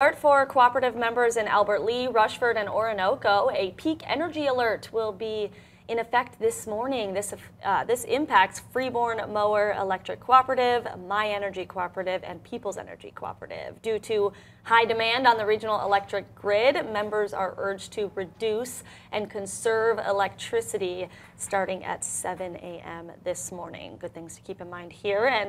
alert for cooperative members in Albert Lea, Rushford, and Oronoco. A peak energy alert will be in effect this morning. This, uh, this impacts Freeborn Mower Electric Cooperative, MiEnergy Cooperative, and People's Energy Cooperative. Due to high demand on the regional electric grid, members are urged to reduce and conserve electricity starting at 7 a.m. this morning. Good things to keep in mind here. And